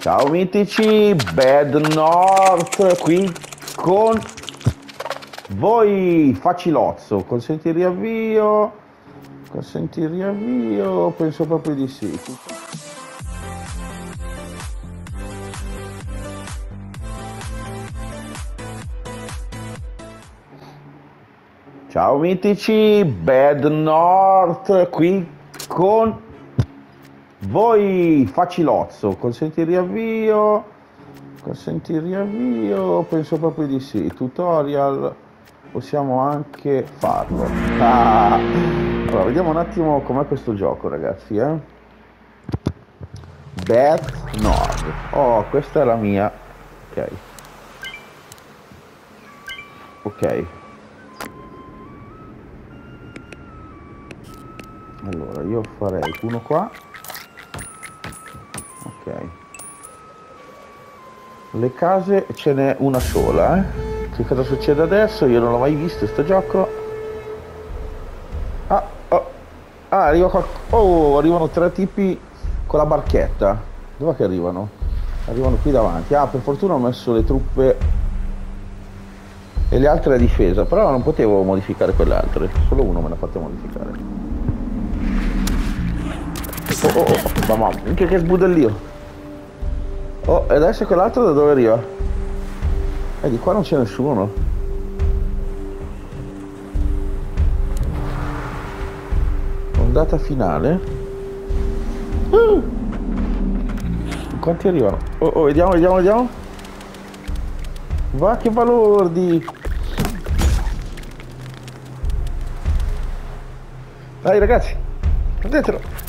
Ciao mitici, Bad North qui con voi facilozzo, consenti riavvio, consenti riavvio, penso proprio di sì. Ciao mitici, Bad North qui con voi facilozzo, consenti il riavvio, consenti il riavvio, penso proprio di sì, tutorial possiamo anche farlo. Ah. Allora, vediamo un attimo com'è questo gioco ragazzi, eh. Bad Nord. Oh, questa è la mia. Ok. Ok. Allora, io farei uno qua. Le case ce n'è una sola, eh. Che cosa succede adesso? Io non l'ho mai visto sto gioco. Ah, oh. Ah, arriva qua. Oh, arrivano tre tipi con la barchetta. Dov'è che arrivano? Arrivano qui davanti. Ah, per fortuna ho messo le truppe e le altre a difesa, però non potevo modificare quelle altre, solo uno me l'ha fatto modificare. Oh, oh, oh, mamma, minchia che sbudellio. Oh, e adesso quell'altro da dove arriva? Eh, di qua non c'è nessuno. Ondata finale. Uh! Quanti arrivano? Oh, oh, vediamo, vediamo, vediamo. Va che balordi! Dai ragazzi, prendetelo!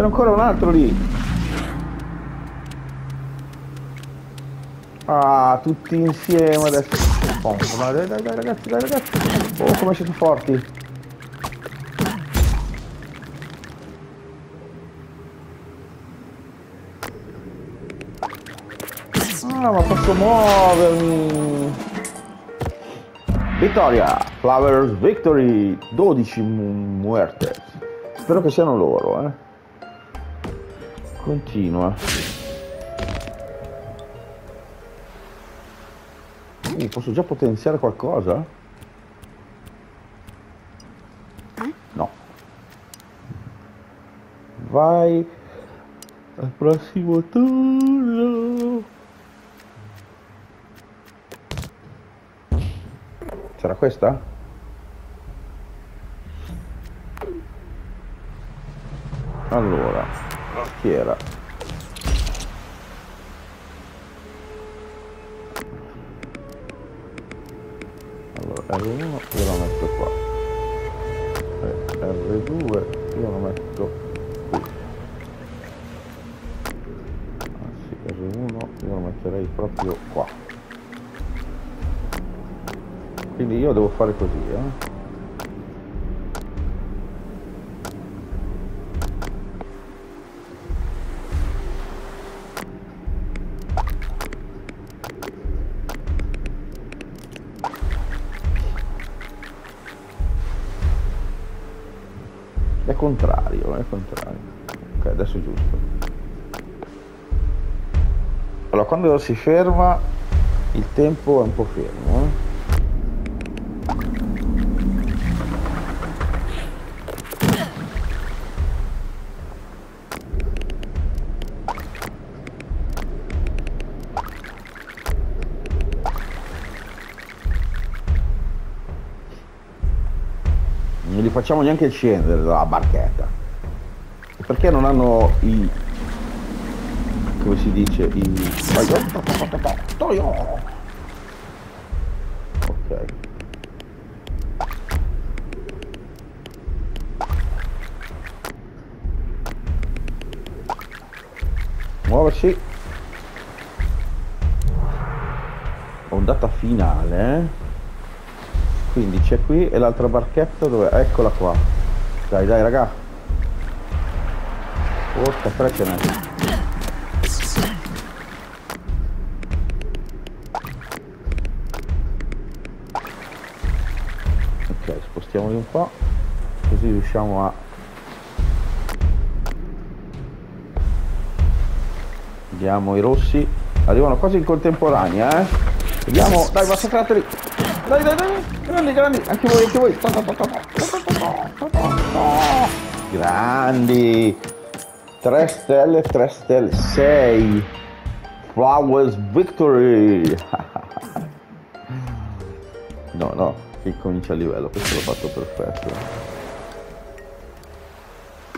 C'era ancora un altro lì. Ah, tutti insieme adesso. Oh, dai, dai, dai, ragazzi, dai, ragazzi. Oh, come siete forti. Ah, ma posso muovermi. Vittoria, Flowers Victory, 12 mu muerte. Spero che siano loro, eh. Continua. Uh, posso già potenziare qualcosa? No. Vai al prossimo turno. C'era questa? Allora, chi era? Allora, R1 io lo metto qua. E R2 io lo metto qui. Ah sì, R1 io lo metterei proprio qua. Quindi io devo fare così, eh. Contrario. Ok, adesso è giusto. Allora, quando si ferma, il tempo è un po' fermo. Eh? li facciamo neanche scendere dalla barchetta. Perché non hanno i... come si dice, i... Ok. Muoversi. Ondata finale, quindi c'è qui e l'altra barchetta dove eccola qua dai dai raga Porca freccia Ok, spostiamoli un po', così riusciamo a Vediamo i rossi. Arrivano quasi in contemporanea, eh. Vediamo. Dai, massacrateli. Dai, dai, dai. Grandi, grandi. Anche voi, anche voi. Grandi. 3 stelle, 3 stelle, 6. Flowers Victory. no, no, che comincia a livello, questo l'ho fatto perfetto.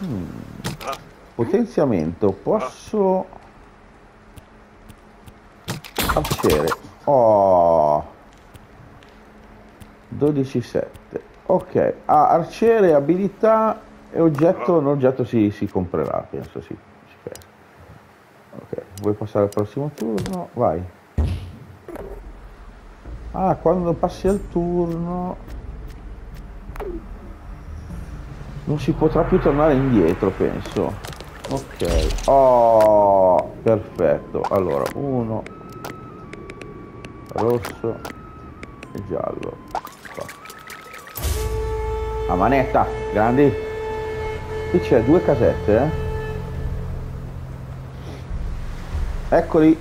Hmm. Potenziamento, posso... Arciere. Oh. 12-7. Ok, ah, arciere, abilità e oggetto, l'oggetto si, si comprerà, penso sì. Ok, vuoi passare al prossimo turno? Vai. Ah, quando passi al turno... Non si potrà più tornare indietro, penso. Ok. Oh, perfetto. Allora, uno, rosso e giallo. Qua. A manetta, grandi. Qui c'è due casette, eh? Eccoli.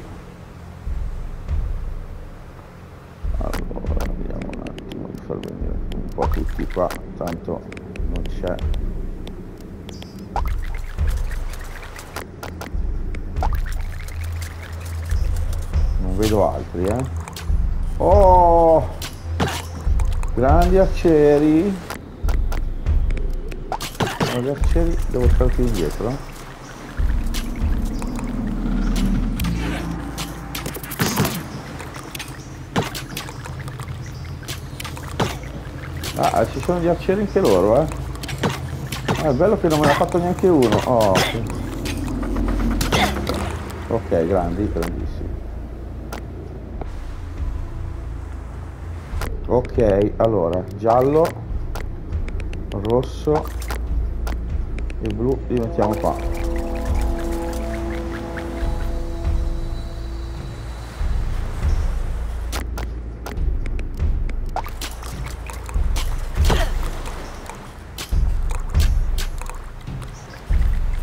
Allora, vediamo un attimo di far venire un po' tutti qua, tanto non c'è. Non vedo altri, eh? Oh! Grandi aceri gli arcieri devo stare più indietro. Ah ci sono gli arcieri anche loro eh. Ah, è bello che non me ne ha fatto neanche uno. Oh. ok grandi grandissimi. Ok allora giallo rosso il blu li mettiamo qua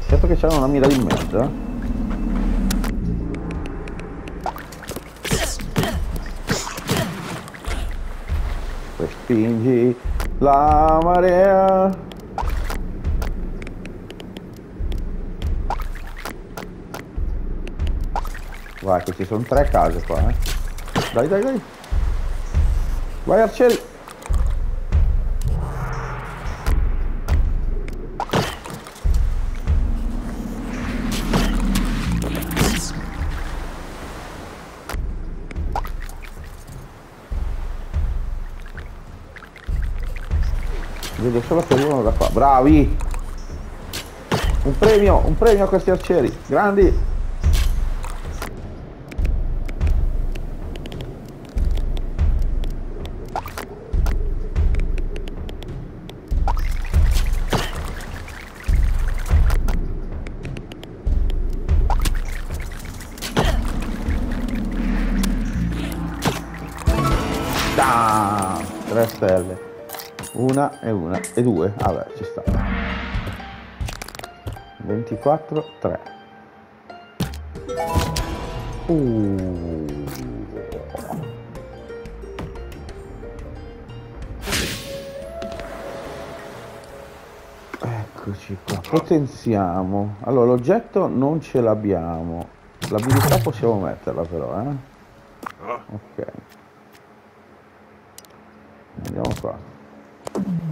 certo che c'hanno una mira di mezzo eh. respingi la marea Vai che ci sono tre case qua, eh. Dai, dai, dai. Vai arcieri. Vedo solo che arrivano da qua. Bravi! Un premio, un premio a questi arcieri. Grandi! E una e due. Vabbè, ci sta. 24, 3. Uh. Eccoci qua. Potenziamo. Allora, l'oggetto non ce l'abbiamo. L'abilità possiamo metterla però, eh. Ah. Ok. Andiamo qua.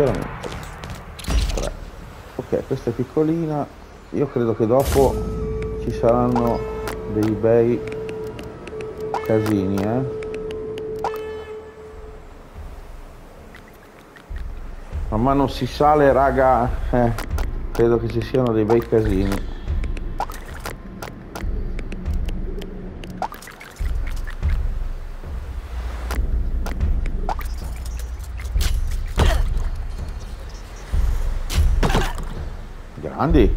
Schieramento. 3. Ok, questa è piccolina. Io credo che dopo ci saranno dei bei casini, eh. Man mano si sale, raga, eh, credo che ci siano dei bei casini. Andi.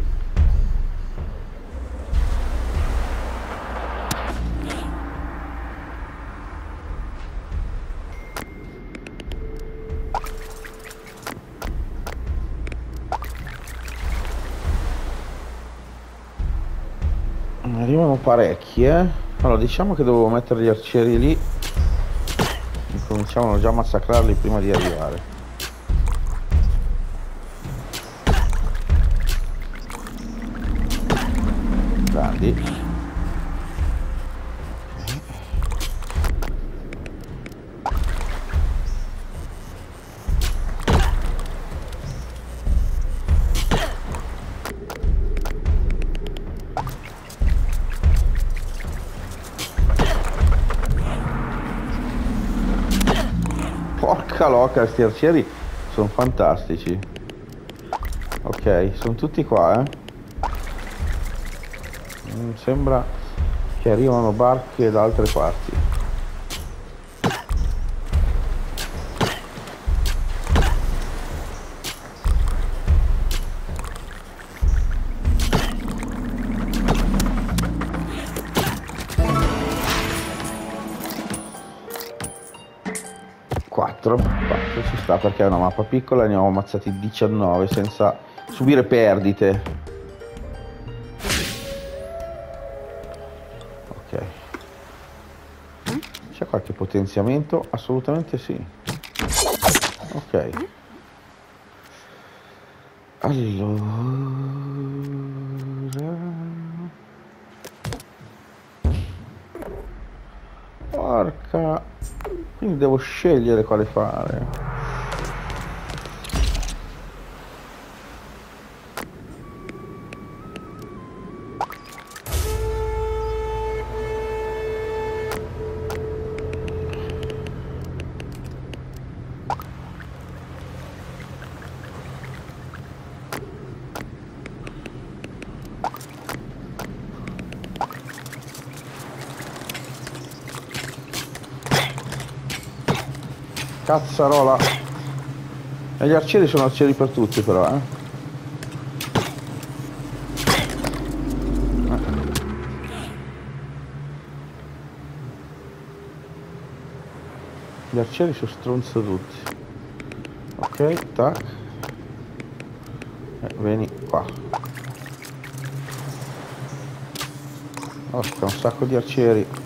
Ne arrivano parecchi, eh. Allora, diciamo che dovevo mettere gli arcieri lì. Incominciavano già a massacrarli prima di arrivare. Porca loca, questi arcieri sono fantastici. Ok, sono tutti qua, eh. Sembra che arrivano barche da altre parti. 4 4 ci sta perché è una mappa piccola ne ho ammazzati 19 senza subire perdite qualche potenziamento? assolutamente sì ok allora porca quindi devo scegliere quale fare. Cazzarola. E gli arcieri sono arcieri per tutti però, eh. Gli arcieri sono stronzo tutti. Ok, tac. Eh, vieni qua. Osca, un sacco di arcieri.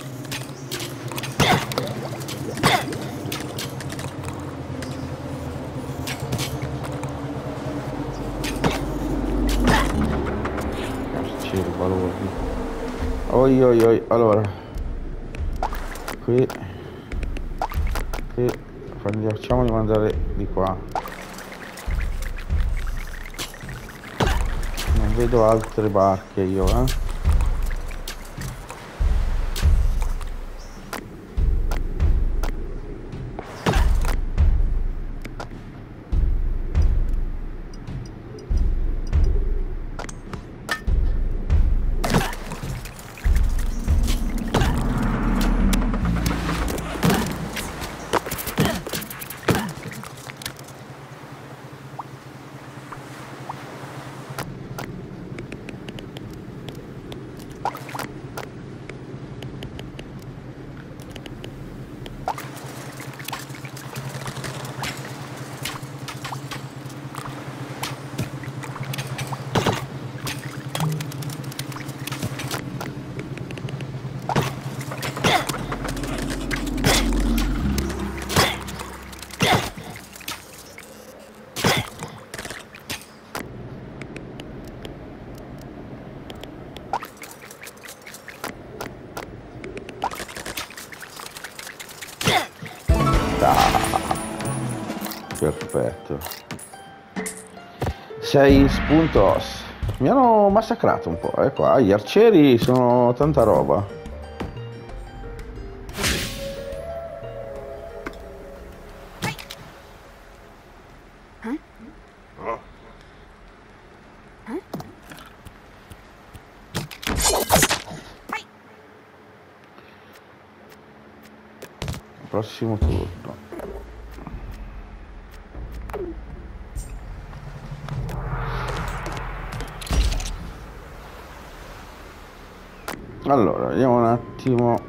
Oi oi oi, allora. Qui. Qui. Facciamo di mandare di qua. Non vedo altre barche io eh 6 spuntos. Mi hanno massacrato un po', eh qua. Gli arcieri sono tanta roba. Prossimo turno. Allora vediamo un attimo.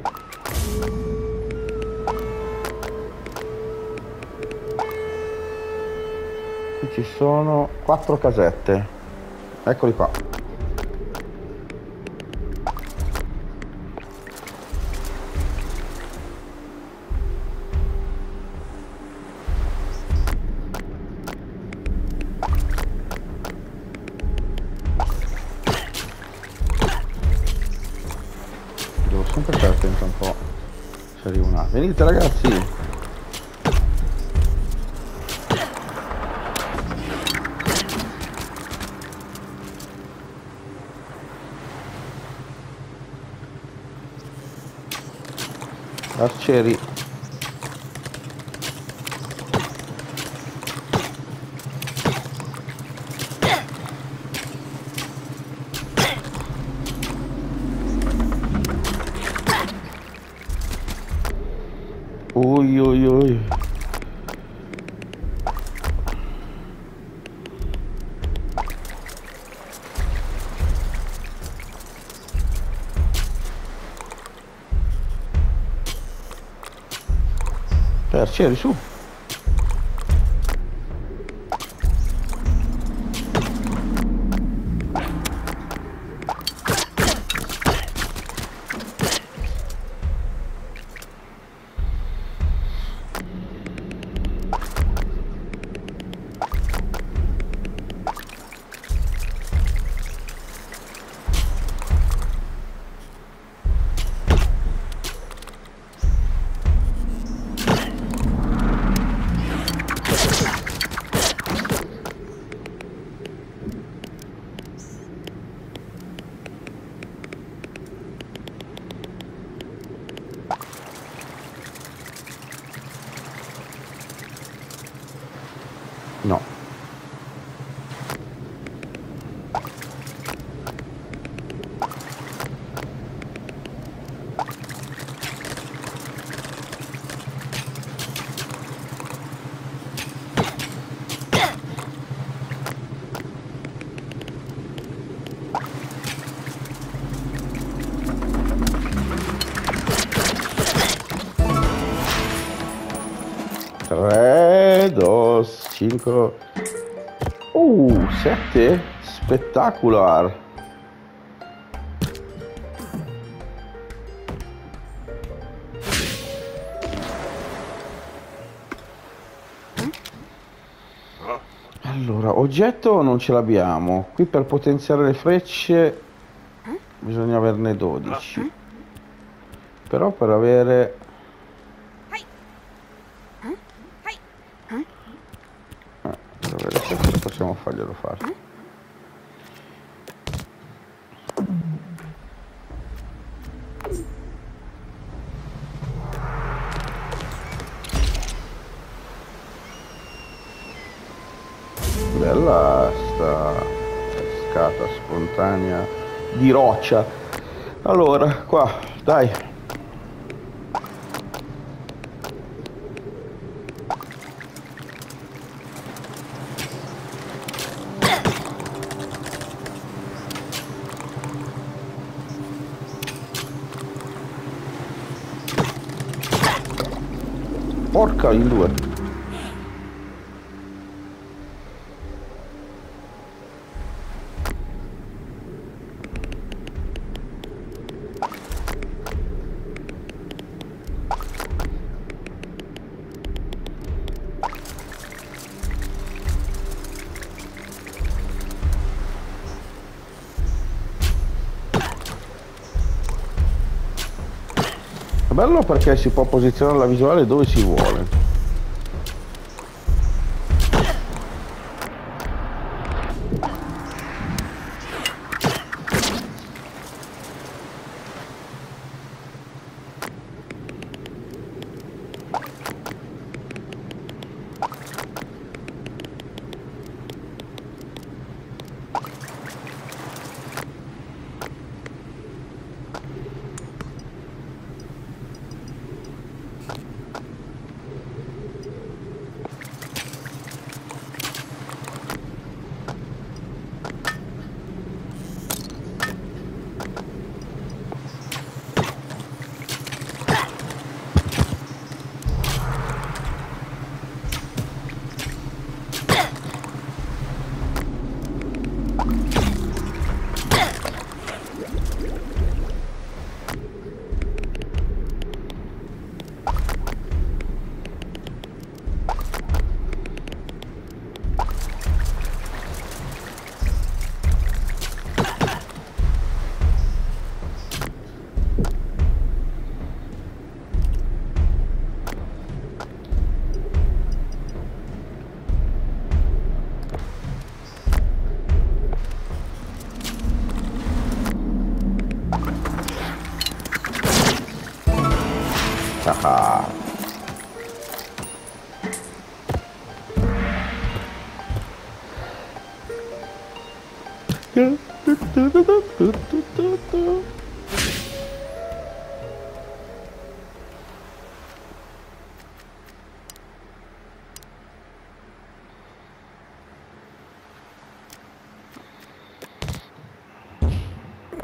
Qui ci sono quattro casette. Eccoli qua Arcieri. Arcieri Spettacular. Allora, oggetto non ce l'abbiamo. Qui per potenziare le frecce bisogna averne 12. Però per avere di roccia. Allora, qua, dai. Perché si può posizionare la visuale dove si vuole.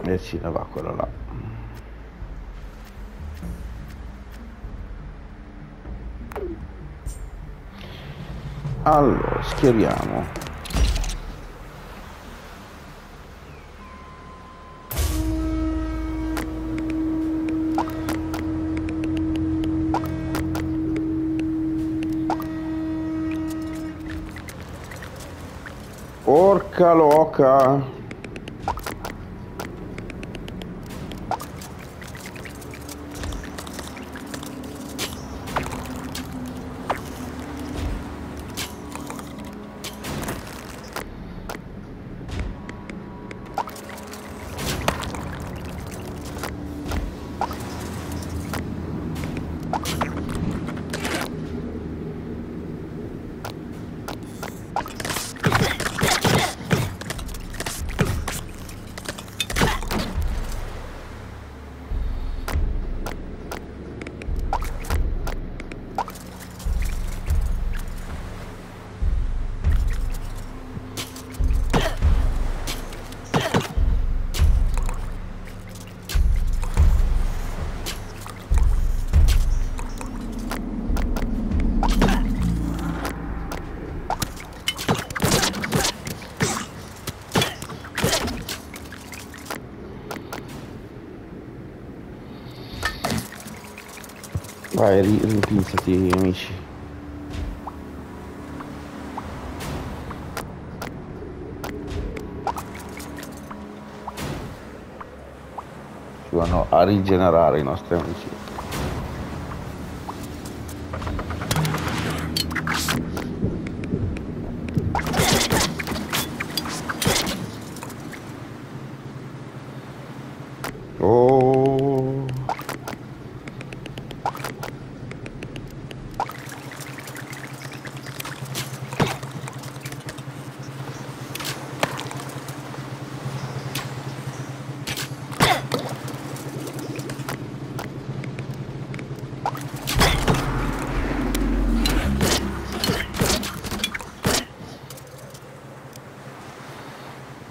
E si va quello là. Allora, schieriamo. Porca Vai, ripinzati amici. Ci vanno a rigenerare i nostri amici.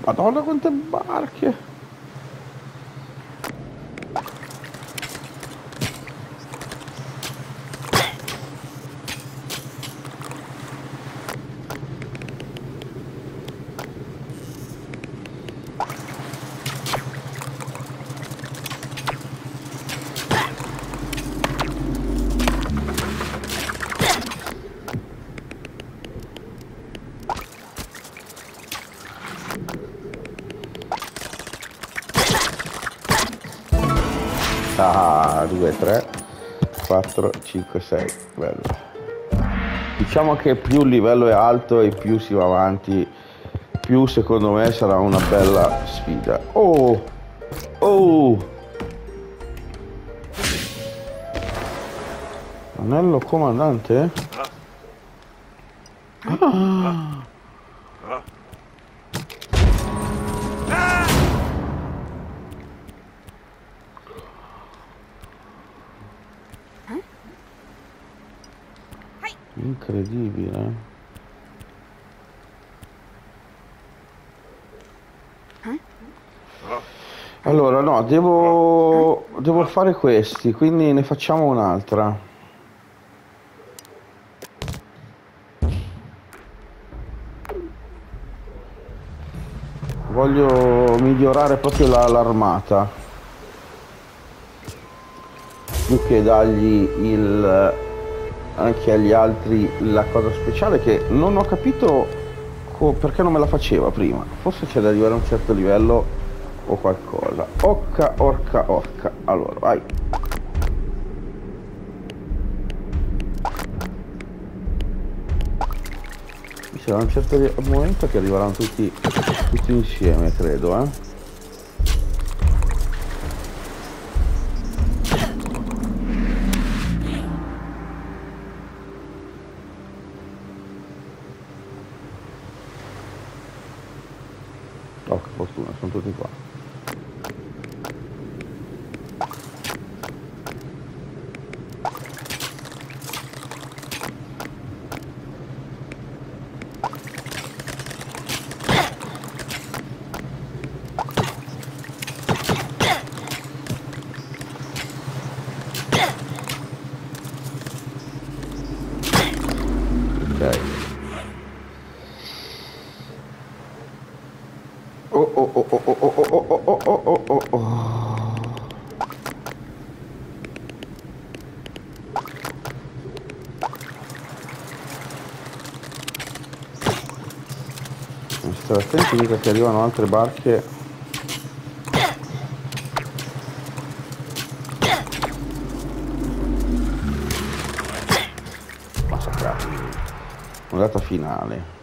Madonna quante barche! Ah, 2, 3, 4, 5, 6. Bello. Diciamo che più il livello è alto e più si va avanti, più secondo me sarà una bella sfida. Oh! Oh! Anello comandante? Ah! Incredibile. Allora, no, devo, devo fare questi, quindi ne facciamo un'altra. Voglio migliorare proprio l'armata. Più che dargli il anche agli altri la cosa speciale che non ho capito perché non me la faceva prima. Forse c'è da arrivare a un certo livello o qualcosa. Orca orca orca. Allora vai. C'era un certo momento che arriveranno tutti, tutti insieme credo eh fortuna, sono tutti qua. Mica che arrivano altre barche. Massacrati. Ondata finale.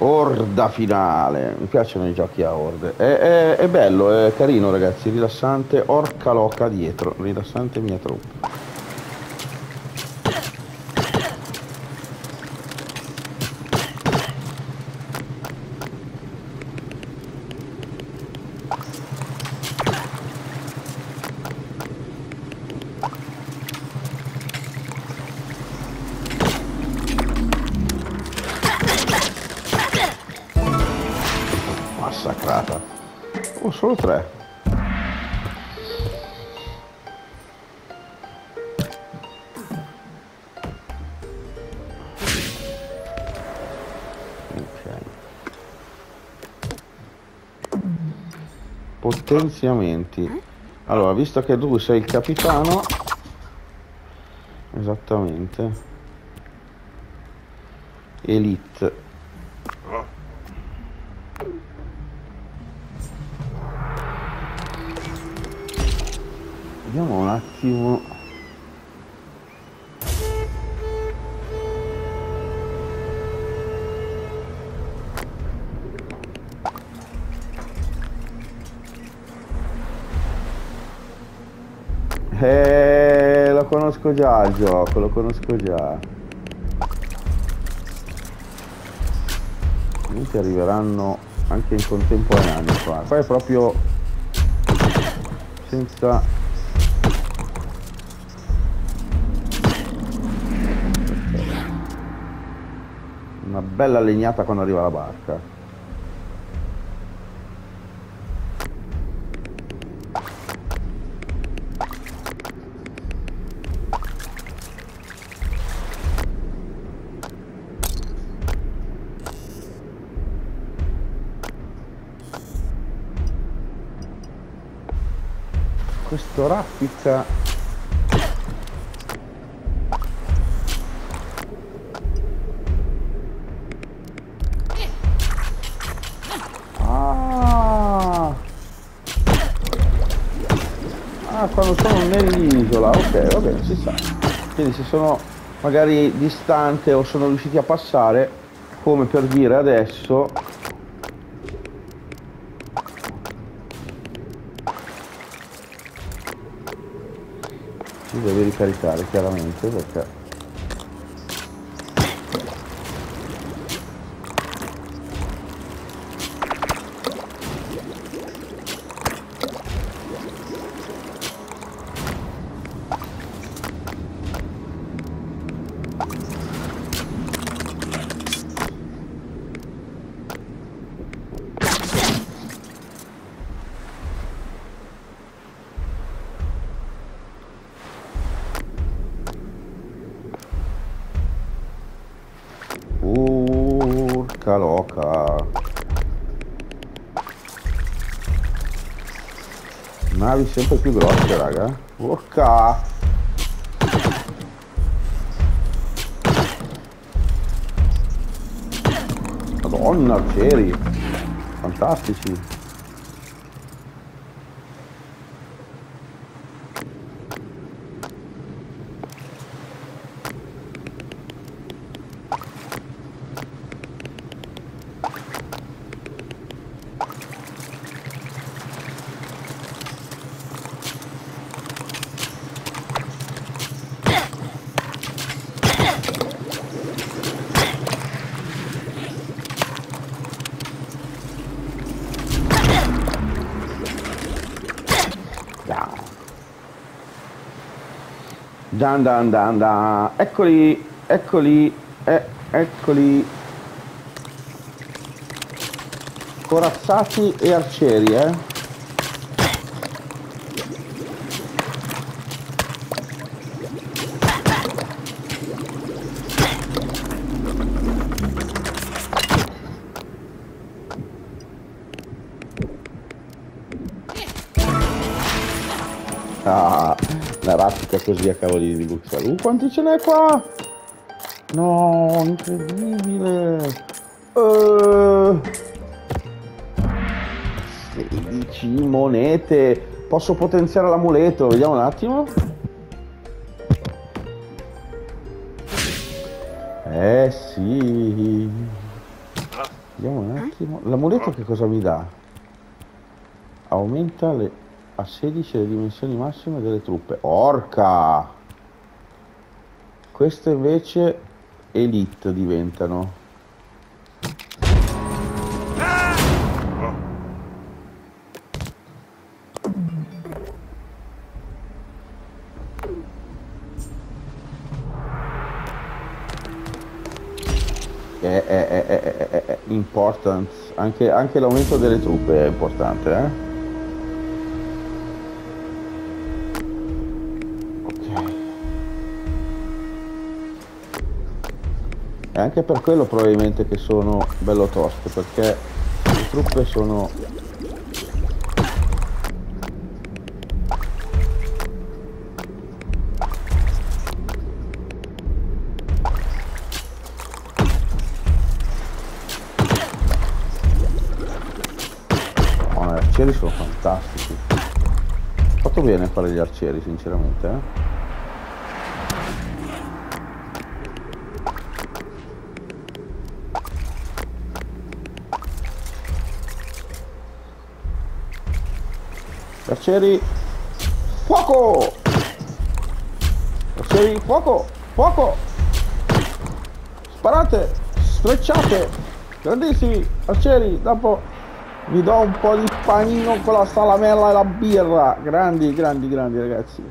Orda finale. Mi piacciono i giochi a orde. È, è- è bello, è carino ragazzi, rilassante. Orca loca dietro. Rilassante mia truppa. Massacrata. Oh, solo tre. Potenziamenti. Allora, visto che tu sei il capitano, esattamente. Elite. Vediamo un attimo. Eh, lo conosco già il gioco, lo conosco già. Quindi arriveranno anche in contemporanea qua. Qua è proprio senza bella legnata quando arriva la barca. Questo raffica quando sono nell'isola, ok, va bene, si sa. Quindi se sono magari distante o sono riusciti a passare, come per dire adesso, si deve ricaricare chiaramente perché sempre più grosse, raga. Porca! Madonna, arcieri! Fantastici! Dan dan dan dan. Eccoli, eccoli, eh, eccoli. Corazzati e arcieri, eh. Così a cavoli di Bruxelles. Uh, quanti ce n'è qua? No, incredibile. Uh, 16 monete. Posso potenziare l'amuleto? Vediamo un attimo. Eh sì. Vediamo un attimo. L'amuleto che cosa mi dà? Aumenta le a 16 le dimensioni massime delle truppe. Orca! Queste invece elite diventano. È, è, è, è, è important. Anche, anche l'aumento delle truppe è importante, eh? E anche per quello probabilmente che sono bello toste, perché le truppe sono... Gli arcieri sono fantastici. Fatto bene a fare gli arcieri, sinceramente, eh? Arcieri, fuoco! Arcieri, fuoco! Fuoco! Sparate! Strecciate! Grandissimi! Arcieri, dopo vi do un po' di panino con la salamella e la birra. Grandi, grandi, grandi ragazzi.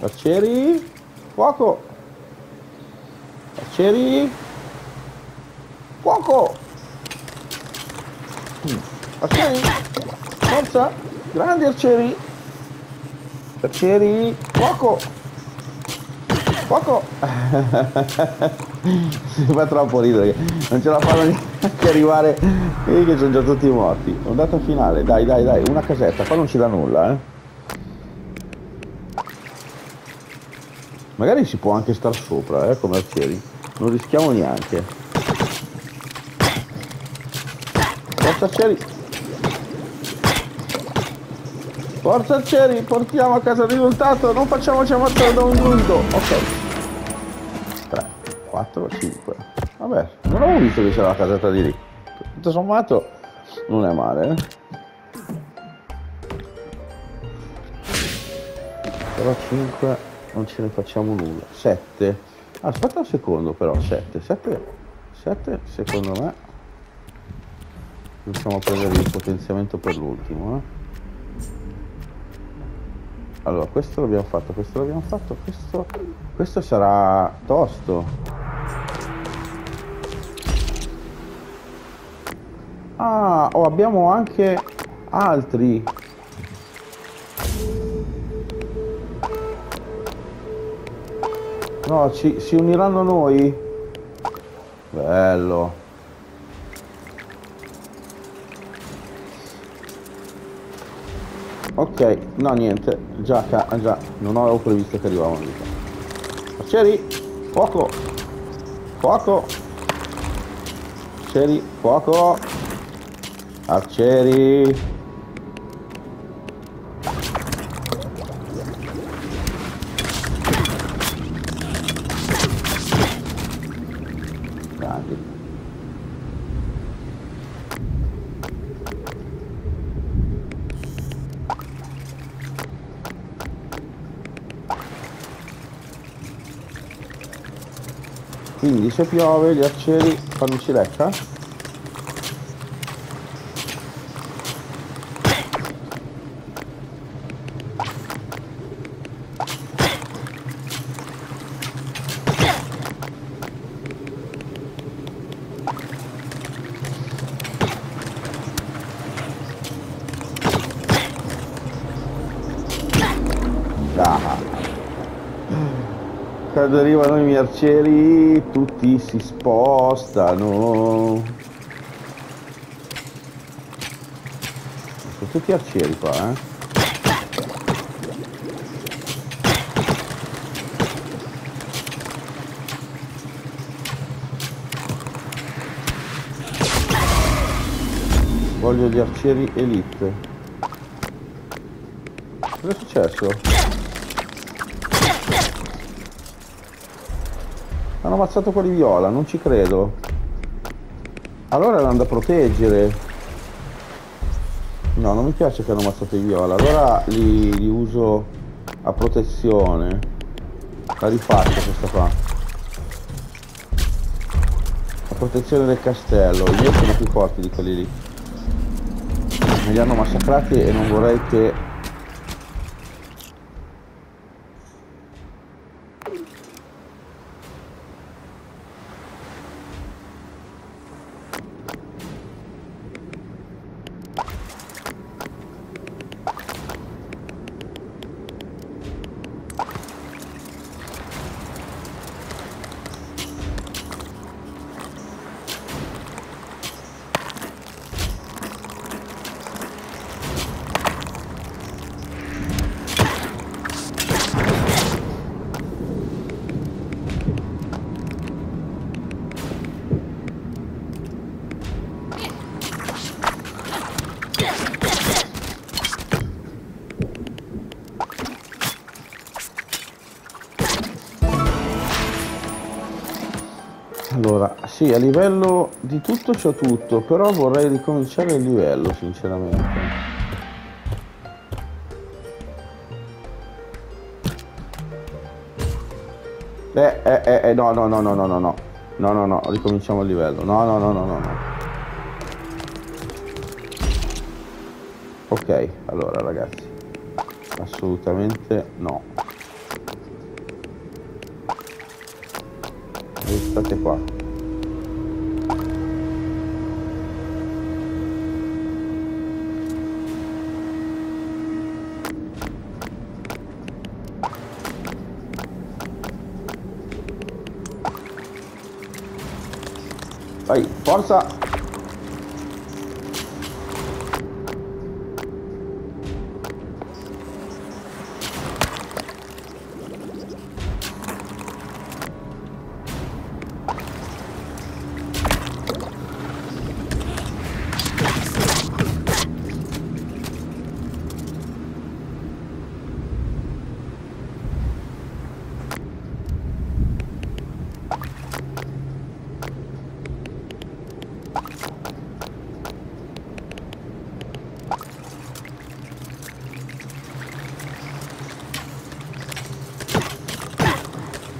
Arcieri, fuoco! Arcieri, fuoco! Mm. Arcieri! Forza! Grandi arcieri! Arcieri! Fuoco! Fuoco! si fa troppo ridere, non ce la fanno neanche arrivare e che sono già tutti morti. Ondata finale, dai dai dai, una casetta, qua non ci dà nulla, eh. Magari si può anche star sopra, eh, come arcieri. Non rischiamo neanche. Forza arcieri! Forza arcieri, portiamo a casa il risultato, non facciamoci ammazzare da un giunto. Ok. 3, 4, 5. Vabbè, non avevo visto che c'era la casetta di lì. Tutto sommato non è male, eh. Però 5 non ce ne facciamo nulla. 7. Aspetta un secondo però, 7. 7, 7 secondo me riusciamo a prendere il potenziamento per l'ultimo, eh. Allora, questo l'abbiamo fatto, questo l'abbiamo fatto, questo... Questo sarà tosto. Ah, oh, abbiamo anche altri. No, ci, si uniranno noi? Bello. Ok, no niente, già, già, non avevo previsto che arrivavano lì. Arcieri, fuoco, fuoco, arcieri, fuoco, arcieri. quindi se piove gli arcieri fanno cilecca Ah. Quando arrivano i miei arcieri tutti si spostano. Sono tutti arcieri qua, eh. Voglio gli arcieri elite. Cosa è successo? Ammazzato quelli viola, non ci credo. Allora erano da proteggere. No, non mi piace che hanno ammazzato i viola. Allora li, li uso a protezione. La rifaccio questa qua. A protezione del castello. I miei sono più forti di quelli lì me li hanno massacrati e non vorrei che sì, a livello di tutto c'ho tutto, però vorrei ricominciare il livello, sinceramente. Eh, eh, eh, no, no, no, no, no, no, no. No, no, no, ricominciamo il livello. No, no, no, no, no, no. Ok, allora ragazzi. Assolutamente no. state qua vai forza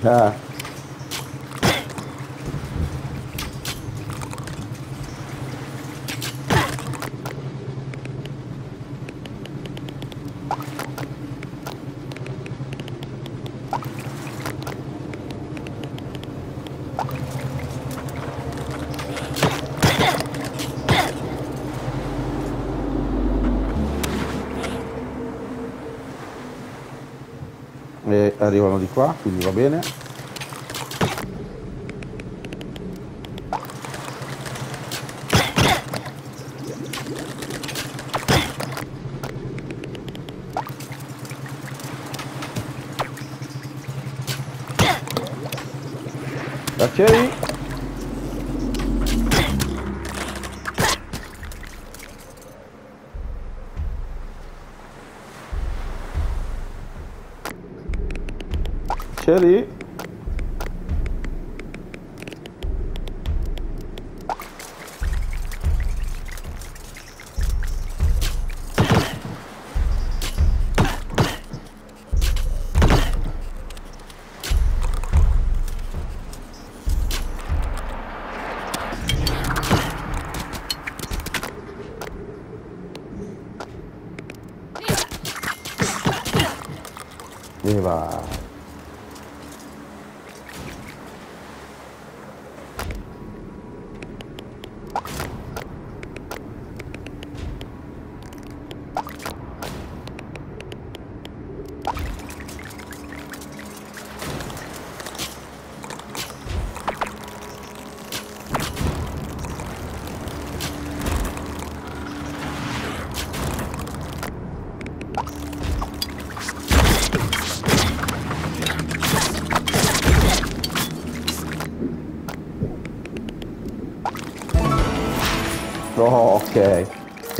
Ah. E arrivano di qua, quindi va bene. Piaceri.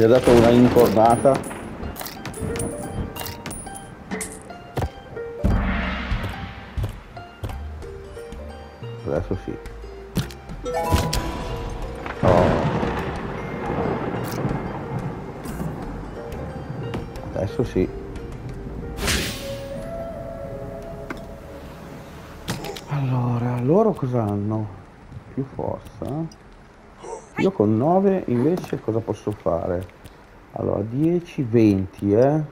Ti ha dato una incornata. Adesso sì. Oh. Adesso sì. Allora, loro cosa hanno? Più forza? Io con 9 invece cosa posso fare? Allora, 10, 20, eh?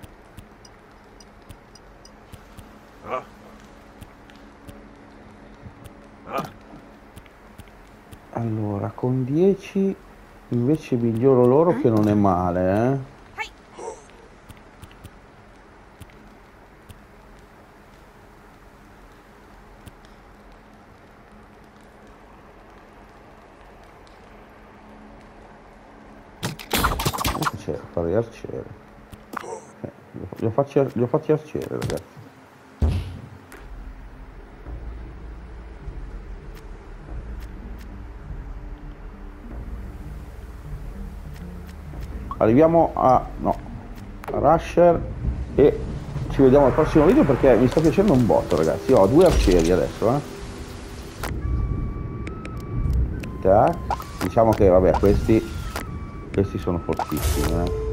Allora, con 10 invece miglioro loro che non è male, eh? fare arciere eh, li, ho fatti, li ho fatti arciere ragazzi arriviamo a no Rusher e ci vediamo al prossimo video perché mi sta piacendo un botto ragazzi Io ho due arcieri adesso eh. Tac. diciamo che vabbè questi questi sono fortissimi eh.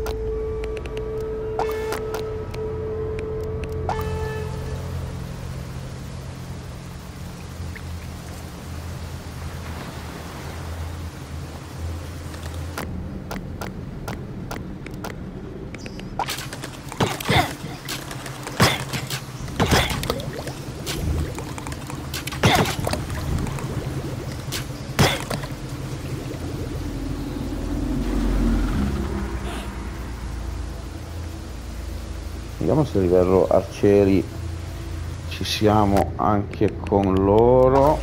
Vediamo se livello arcieri ci siamo anche con loro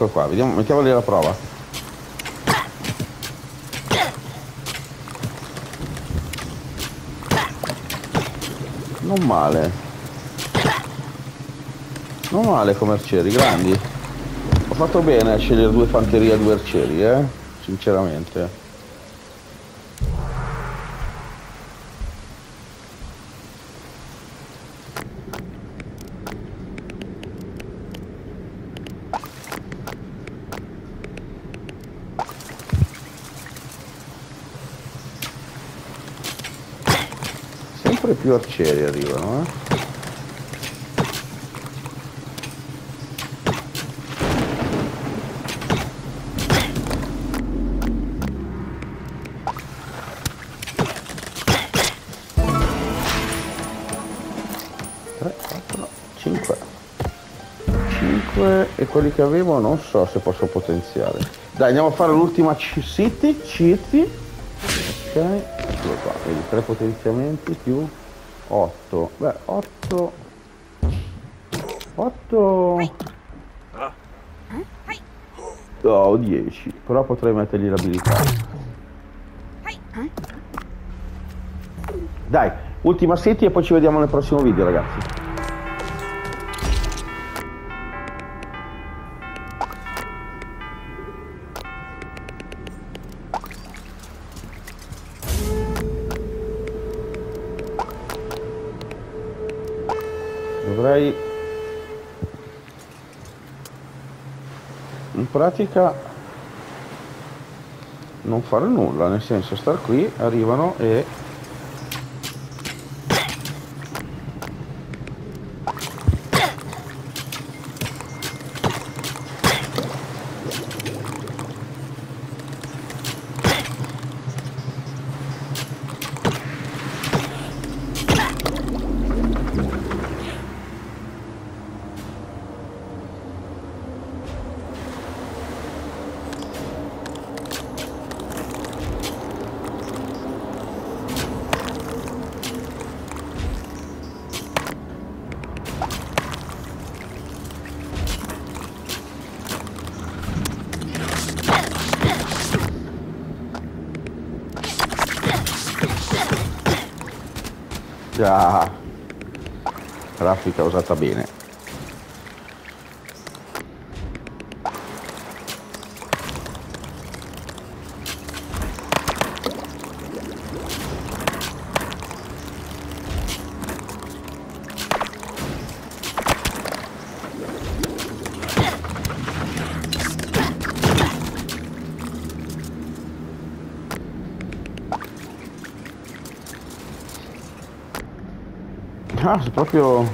Ecco, qua, vediamo, mettiamo lì la prova. Non male. Non male come arcieri, grandi. Ho fatto bene a scegliere due fanterie e due arcieri, eh? Sinceramente. sempre più arcieri arrivano, eh? E quelli che avevo non so se posso potenziare. Dai, andiamo a fare l'ultima city, city. Ok eccolo qua vedi tre potenziamenti più 8 beh 8 8 oh 10 però potrei mettergli l'abilità. Dai ultima city e poi ci vediamo nel prossimo video ragazzi pratica non fare nulla nel senso star qui arrivano e Già, usata bene. Ah, proprio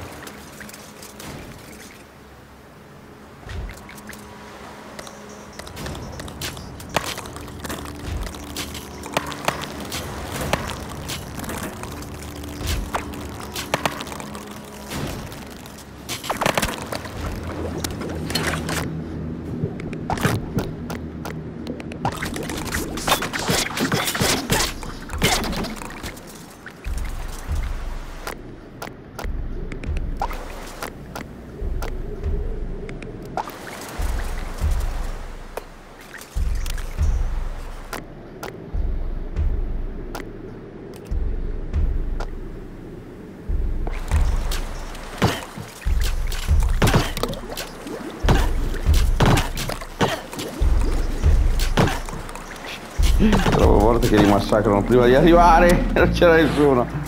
Trovo volte che li massacrano prima di arrivare non c'era nessuno.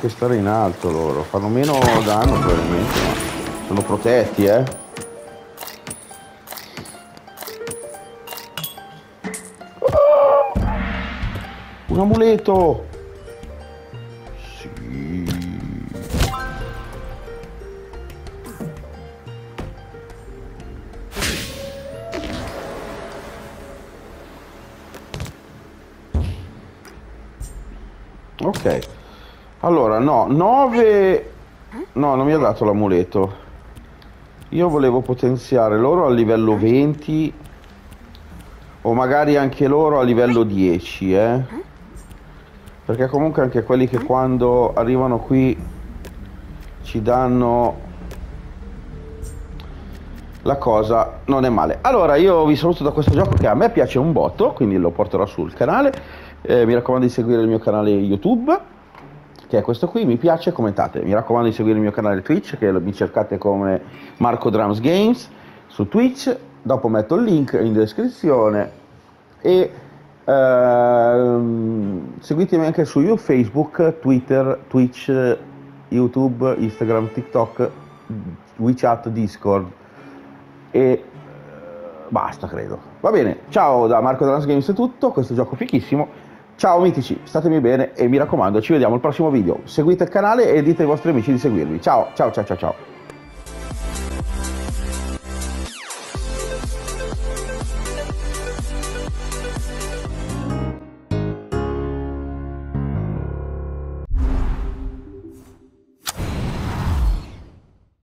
Anche stare in alto loro. Fanno meno danno probabilmente, ma sono protetti, eh. Un amuleto! Ok. Allora, no, 9... No, non mi ha dato l'amuleto. Io volevo potenziare loro a livello 20 o magari anche loro a livello 10, eh. Perché comunque anche quelli che quando arrivano qui ci danno la cosa non è male. Allora, io vi saluto da questo gioco che a me piace un botto, quindi lo porterò sul canale. Eh, mi raccomando di seguire il mio canale YouTube, che è questo qui, mi piace, commentate. Mi raccomando di seguire il mio canale Twitch, che mi cercate come Marco Drums Games su Twitch, dopo metto il link in descrizione. E ehm, seguitemi anche su Facebook, Twitter, Twitch, YouTube, Instagram, TikTok, WeChat, Discord. E basta credo. Va bene, ciao da Marco Drums Games è tutto, questo gioco fichissimo Ciao mitici, statemi bene e mi raccomando, ci vediamo al prossimo video. Seguite il canale e dite ai vostri amici di seguirmi. Ciao, ciao, ciao, ciao, ciao.